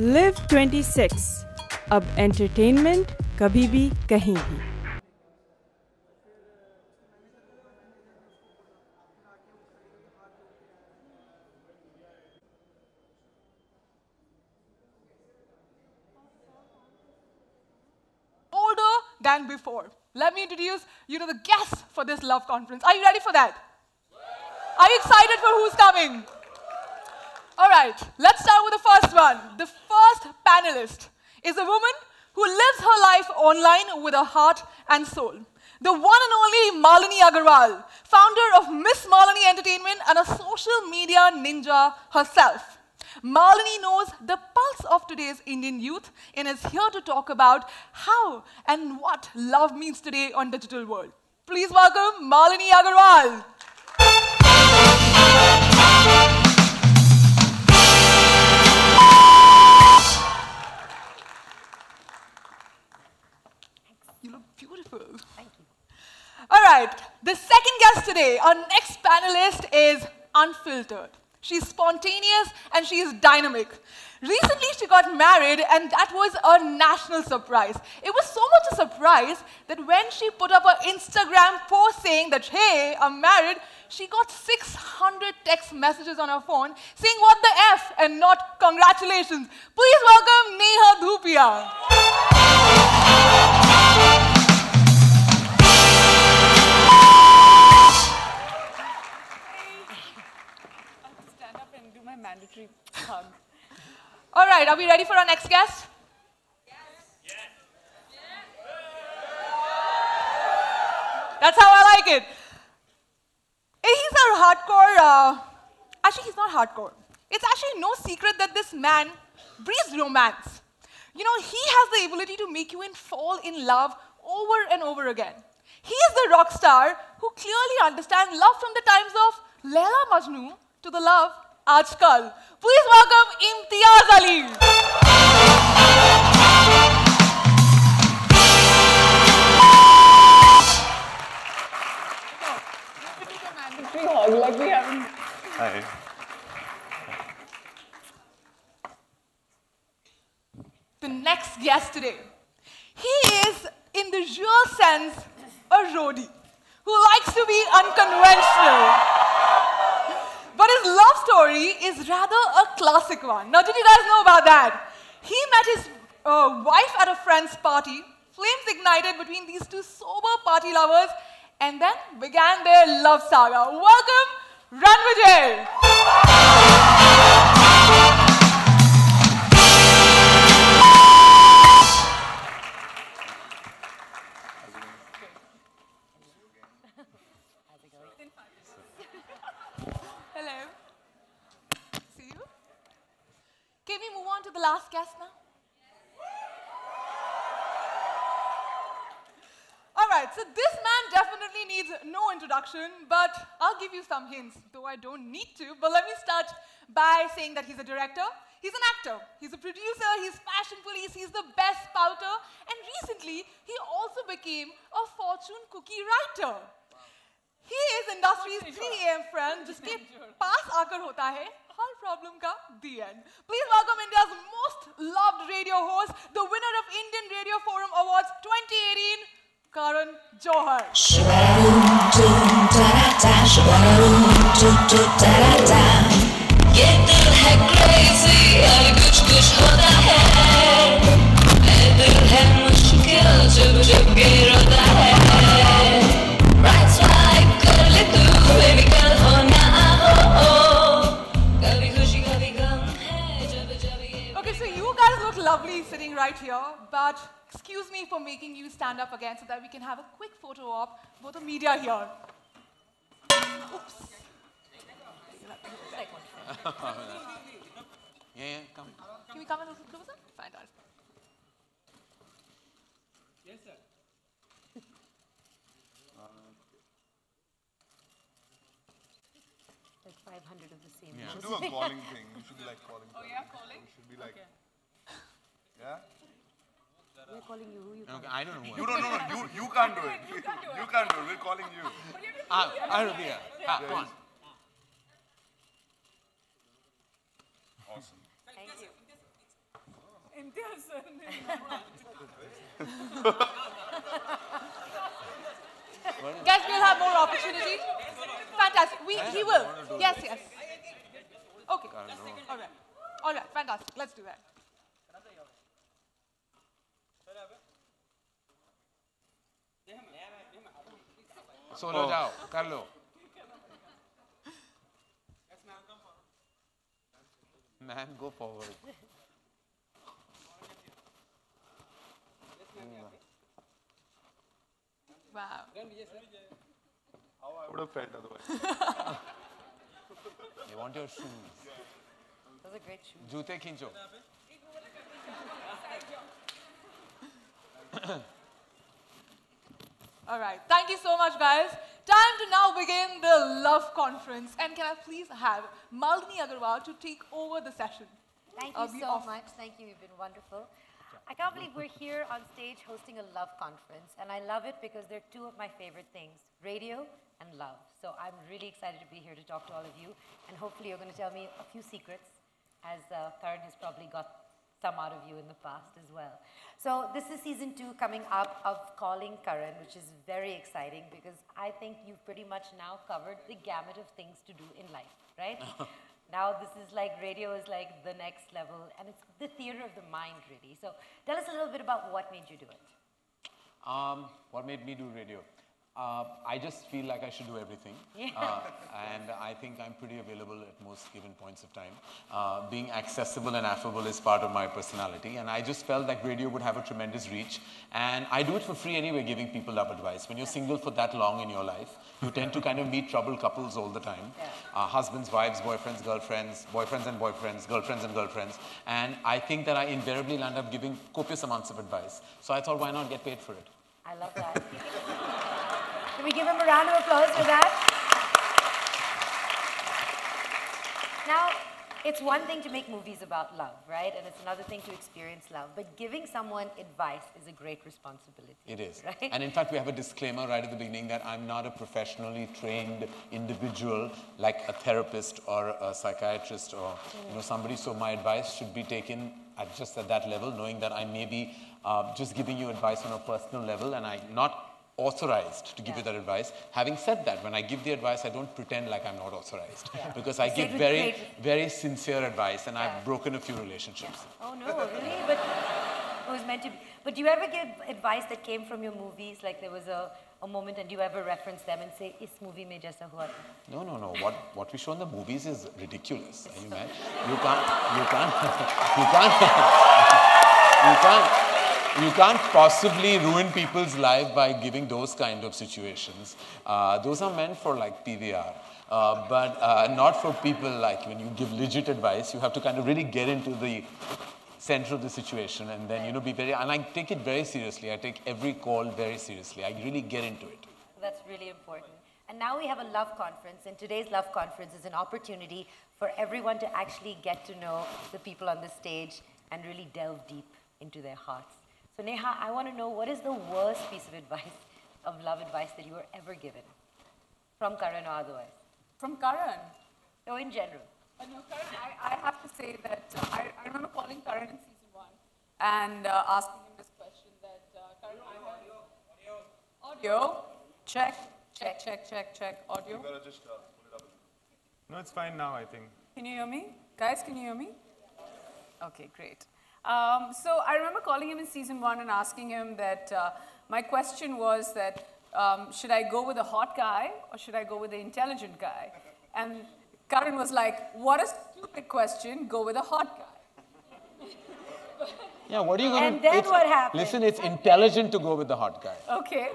Live 26 अब entertainment कभी भी कहीं भी older than before. Let me introduce you to the guests for this love conference. Are you ready for that? Are you excited for who's coming? All right, let's start with the first one. The first panelist is a woman who lives her life online with her heart and soul. The one and only Malini Agarwal, founder of Miss Malini Entertainment and a social media ninja herself. Malini knows the pulse of today's Indian youth and is here to talk about how and what love means today on digital world. Please welcome Malini Agarwal. You look beautiful. Thank you. All right, the second guest today, our next panelist is unfiltered. She's spontaneous and she is dynamic. Recently, she got married, and that was a national surprise. It was so much a surprise that when she put up her Instagram post saying that, hey, I'm married, she got 600 text messages on her phone saying, what the F, and not congratulations. Please welcome Neha Dhupia. Hug. All right, are we ready for our next guest? Yes. That's how I like it. Eh, He's a hardcore. Uh, actually, he's not hardcore. It's actually no secret that this man breathes romance. You know, he has the ability to make you in fall in love over and over again. He is the rock star who clearly understands love from the times of Laila Majnu to the love Aaj Kal. Please welcome Imtiaz Ali. Hug like we haven't. Hi. the next guest today. He is, in the real sense, a roadie who likes to be unconventional. But his love story is rather a classic one. Now, did you guys know about that? He met his uh, wife at a friend's party. Flames ignited between these two sober party lovers, and then began their love saga. Welcome, Ranvijay. Hello. See you. Can we move on to the last guest now? All right, so this man definitely needs no introduction, but I'll give you some hints, though I don't need to. But let me start by saying that he's a director, he's an actor, he's a producer, he's fashion police, he's the best spouter, and recently he also became a fortune cookie writer. He is India's three A M friend जिसके पास आकर होता है हर problem का the end please welcome India most loved radio host the winner of Indian radio forum awards 2018 Karan Johar ये दिल है क्रेजी और कुछ कुछ होता है ये दिल है मुश्किल जब जब गिर here, but excuse me for making you stand up again so that we can have a quick photo op for the media here. Oops. Yeah, yeah, come. Can we come a little closer? Fantastic. Like 500 of the same. Yeah. should do a calling thing. You should be like calling. Oh yeah, calling. You should be like. Yeah. We're calling you. Who you Okay, I don't know You don't know. You you can't do it. You can't do it. We're calling you. Ah, Arabia. Ah, come on. Awesome. Thank you. Guys, we'll have more opportunity. Fantastic. We, he will. Yes, yes. Okay. All right. All right. Fantastic. Let's do that. Solo जाओ कर लो Man, go forward. Wow. How I would have felt otherwise. They want your shoes. Those are great shoes. जूते खींचो All right. Thank you so much, guys. Time to now begin the Love Conference. And can I please have Malini Agarwal to take over the session? Thank you so off. much. Thank you. You've been wonderful. I can't believe we're here on stage hosting a love conference. And I love it because they're two of my favorite things radio and love. So I'm really excited to be here to talk to all of you. And hopefully, you're going to tell me a few secrets, as uh, Karan has probably got some out of you in the past as well. So this is season two coming up of Calling Karan, which is very exciting because I think you've pretty much now covered the gamut of things to do in life, right? now this is like radio is like the next level and it's the theater of the mind really. So tell us a little bit about what made you do it. Um, what made me do radio? Uh, I just feel like I should do everything. Yeah. Uh, and I think I'm pretty available at most given points of time. Uh, being accessible and affable is part of my personality. And I just felt like radio would have a tremendous reach. And I do it for free anyway, giving people love advice. When you're single for that long in your life, you tend to kind of meet troubled couples all the time. Uh, husbands, wives, boyfriends, girlfriends, boyfriends and boyfriends, girlfriends and girlfriends. And I think that I invariably land up giving copious amounts of advice. So I thought, why not get paid for it? I love that. Can we give him a round of applause for that? Now, it's one thing to make movies about love, right? And it's another thing to experience love. But giving someone advice is a great responsibility. It is. Right? And in fact, we have a disclaimer right at the beginning that I'm not a professionally trained individual like a therapist or a psychiatrist or you know somebody. So my advice should be taken at just at that level, knowing that I may be uh, just giving you advice on a personal level, and I'm not authorized to give you that advice. Having said that, when I give the advice, I don't pretend like I'm not authorized because I give very, very sincere advice, and Yeah. I've broken a few relationships. Oh no, really? But it was meant to be. But do you ever give advice that came from your movies? Like there was a, a moment and do you ever reference them and say, is movie mein jaisa hua tha?" No, no, no. What, what we show in the movies is ridiculous. Are you mad? You can't, you can't, you can't, you can't, you can't possibly ruin people's life by giving those kind of situations. Uh, those are meant for like PVR. Uh, but uh, not for people like when you give legit advice, you have to kind of really get into the center of the situation and then, you know, be very, and I take it very seriously. I take every call very seriously. I really get into it. That's really important. And now we have a love conference, and today's love conference is an opportunity for everyone to actually get to know the people on the stage and really delve deep into their hearts. So, Neha, I want to know what is the worst piece of advice, of love advice that you were ever given from Karan or otherwise, From Karan. or in general? Uh, no, Karan, I, I have to say that uh, I, I remember calling Karan in season one and uh, asking him this question that uh, Karan, I have audio. Check, check, check, check, check. Audio. You gotta just uh, pull it up. No, it's fine now, I think. Can you hear me? Guys, can you hear me? Okay, great. Um, so I remember calling him in season one and asking him that uh, my question was that um, should I go with a hot guy or should I go with the intelligent guy? And Karan was like, what a stupid question, go with a hot guy. Yeah, what are you going to... And then what happened? Listen, it's intelligent to go with the hot guy. Okay.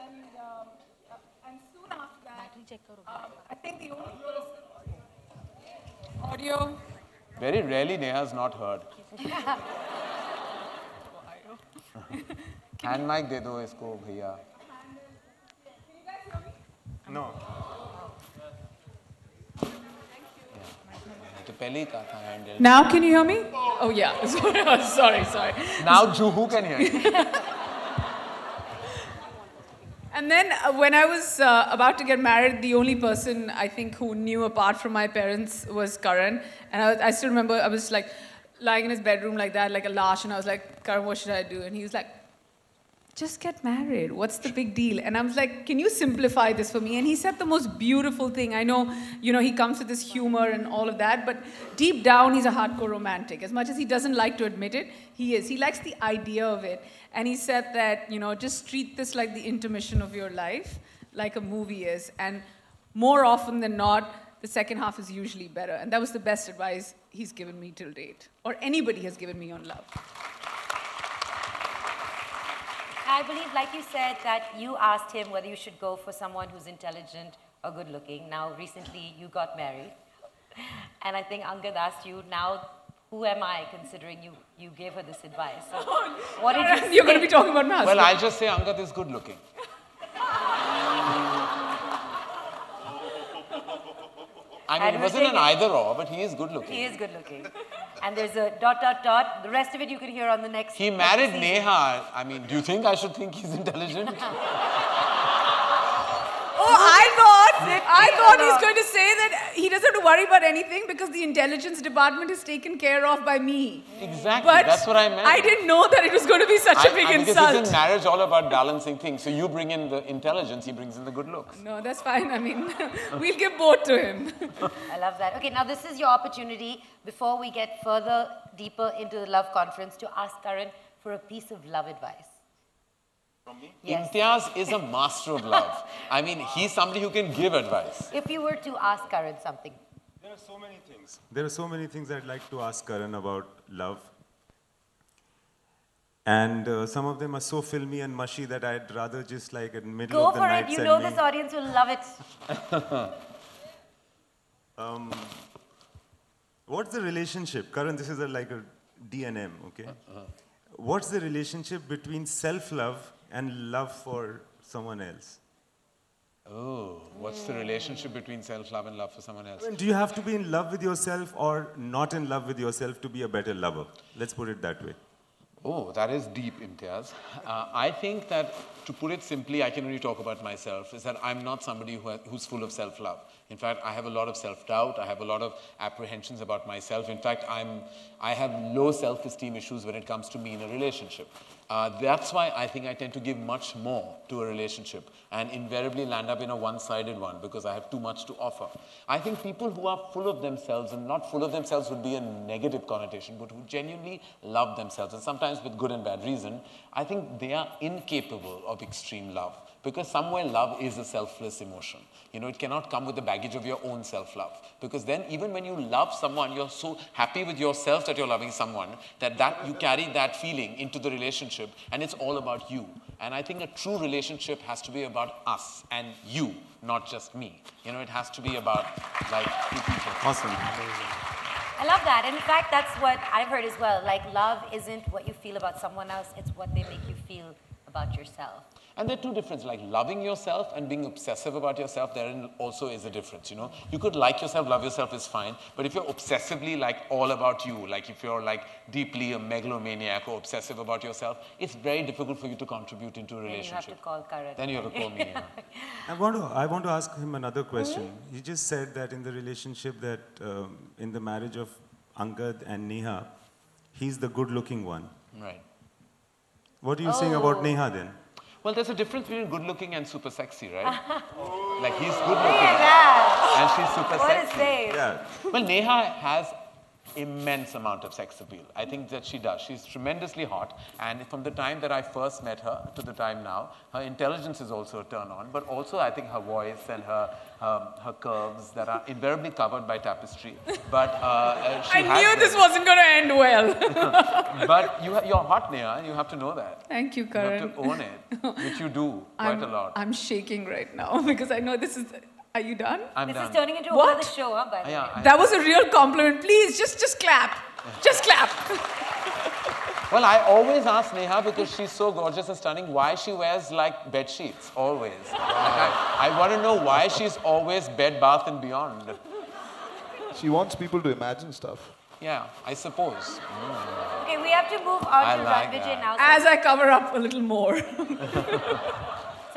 And, um, uh, and soon after that, um, I think the only audio. Very rarely Neha's not heard. Hand mic de do isko bhaiya. No. Now can you hear me? Oh yeah. sorry, sorry. Now Juhu can hear you. And then uh, when I was uh, about to get married, the only person I think who knew apart from my parents was Karan. And I, I still remember I was like lying in his bedroom like that, like a lash, and I was like, Karan, what should I do? And he was like, just get married. What's the big deal? And I was like, can you simplify this for me? And he said the most beautiful thing. I know, you know, he comes with this humor and all of that, but deep down, he's a hardcore romantic. As much as he doesn't like to admit it, he is. He likes the idea of it. And he said that, you know, just treat this like the intermission of your life, like a movie is. And more often than not, the second half is usually better. And that was the best advice he's given me till date, or anybody has given me on love. I believe, like you said, that you asked him whether you should go for someone who's intelligent or good looking. Now, recently you got married. And I think Angad asked you, now, who am I considering you, you gave her this advice? So, oh, what did you You're going to be talking about my. Well, I'll just say Angad is good looking. I mean, it wasn't an either or, but he is good looking. He is good looking. And there's a dot, dot, dot. The rest of it you can hear on the next He married season. Neha. I mean, do you think I should think he's intelligent? Oh, I thought I thought he's going to say that he doesn't have to worry about anything because the intelligence department is taken care of by me. Exactly. But That's what I meant. I didn't know that it was going to be such a I- big I- because insult. isn't marriage all about balancing things? So you bring in the intelligence, he brings in the good looks. No, that's fine. I mean, we'll give both to him. I love that. Okay, now this is your opportunity before we get further deeper into the love conference to ask Karan for a piece of love advice. From me? Yes. Imtiaz is a master of love. I mean, he's somebody who can give advice. If you were to ask Karan something, There are so many things. There are so many things I'd like to ask Karan about love. And uh, some of them are so filmy and mushy that I'd rather just like in the middle go of the night. Go for it. You know me- this audience will love it. Um, what's the relationship? Karan, this is a, like a DNM, okay? What's the relationship between self-love and love for someone else? Oh, what's the relationship between self-love and love for someone else? Do you have to be in love with yourself or not in love with yourself to be a better lover? Let's put it that way. Oh, that is deep, Imtiaz. Uh, I think that, to put it simply, I can only talk about myself, is that I'm not somebody who ha- who's full of self-love. In fact, I have a lot of self-doubt. I have a lot of apprehensions about myself. In fact, I'm, I have low self-esteem issues when it comes to me in a relationship. Uh, that's why I think I tend to give much more to a relationship and invariably land up in a one-sided one because I have too much to offer. I think people who are full of themselves and not full of themselves would be a negative connotation, but who genuinely love themselves and sometimes with good and bad reason, I think they are incapable of extreme love because somewhere love is a selfless emotion. You know, it cannot come with the baggage of your own self-love because then even when you love someone, you're so happy with yourself that you're loving someone that, that you carry that feeling into the relationship and it's all about you. And I think a true relationship has to be about us and you, not just me. You know, it has to be about like two people. Awesome. Amazing. I love that. And in fact, that's what I've heard as well. Like, love isn't what you feel about someone else, it's what they make you feel about yourself. And there are two differences, like loving yourself and being obsessive about yourself, therein also is a difference, you know. You could like yourself, love yourself is fine, but if you're obsessively like all about you, like if you're like deeply a megalomaniac or obsessive about yourself, it's very difficult for you to contribute into a relationship. Then you have to relationship. call Karan. Then you have to call me. yeah. I want to, I want to ask him another question. He just said that in the relationship that, um, in the marriage of Angad and Neha, he's the good looking one. Right. What are you saying about oh. Neha then? Well, there's a difference between good looking and super sexy, right? like he's good looking. at and she's super What a sexy. save. Yeah. Well, Neha has immense amount of sex appeal. I think that she does. She's tremendously hot, and from the time that I first met her to the time now, her intelligence is also a turn on. But also, I think her voice and her her, her curves that are invariably covered by tapestry. But uh, uh, she I knew this wasn't going to end well. But you you're hot, Neha, and you have to know that. Thank you, You Karan. have to own it, which you do quite I'm, a lot. I'm shaking right now because I know this is. Are you done? I'm This done. is turning into What? a part show, huh, by the Yeah, way. I- That was a real compliment. Please, just just clap. Just clap. Well, I always ask Neha because she's so gorgeous and stunning why she wears like bed sheets always. Like, I, I want to know why she's always bed, bath, and beyond. She wants people to imagine stuff. Yeah, I suppose. Mm. Okay, we have to move on I to like Ranvijay that. now. So, As I cover up a little more.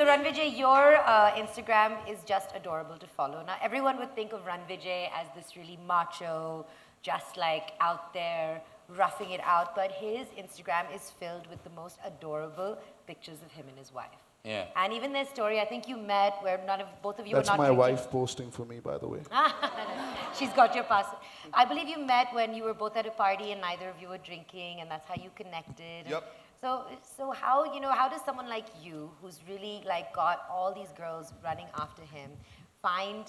so So Ranvijay, your uh, Instagram is just adorable to follow. Now everyone would think of Ranvijay as this really macho, just like out there, roughing it out, but his Instagram is filled with the most adorable pictures of him and his wife. Yeah. And even their story, I think you met where none of both of you That's were not my drinking. wife posting for me, by the way. She's got your pass. I believe you met when you were both at a party and neither of you were drinking, and that's how you connected. Yep. So, so how you know how does someone like you, who's really like got all these girls running after him, find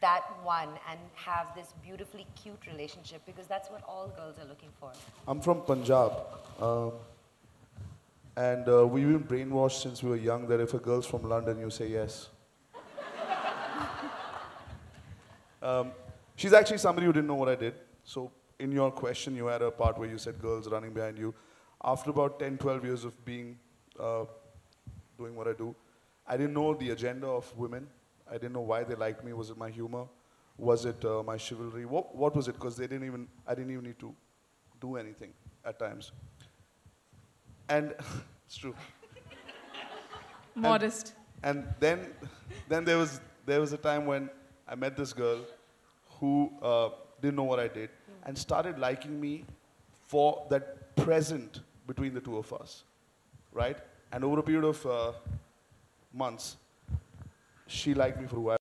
that one and have this beautifully cute relationship? Because that's what all girls are looking for. I'm from Punjab. Um, and uh, we've been brainwashed since we were young that if a girl's from London, you say yes. um, she's actually somebody who didn't know what I did. So, in your question, you had a part where you said girls running behind you. After about 10, 12 years of being, uh, doing what I do, I didn't know the agenda of women. I didn't know why they liked me. Was it my humor? Was it uh, my chivalry? What, what was it? Because they didn't even, I didn't even need to do anything at times. And it's true. Modest. And then, then there was there was a time when I met this girl who uh, didn't know what I did and started liking me for that present between the two of us, right? And over a period of uh, months, she liked me for who I